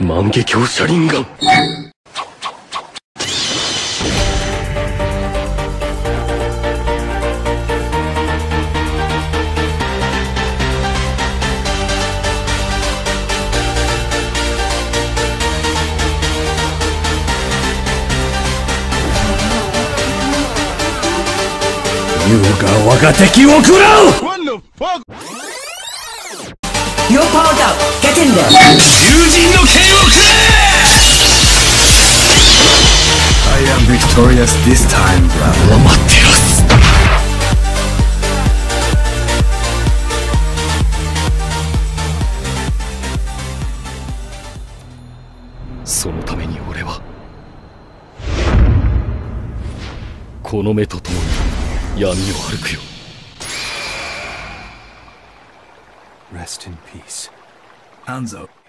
万華鏡車輪眼優が我が敵を食らう You're powered up. Victorious this time, brother. 待ってろすそのために俺はこの目と共に闇を歩くよ Rest in peace. Hanzo.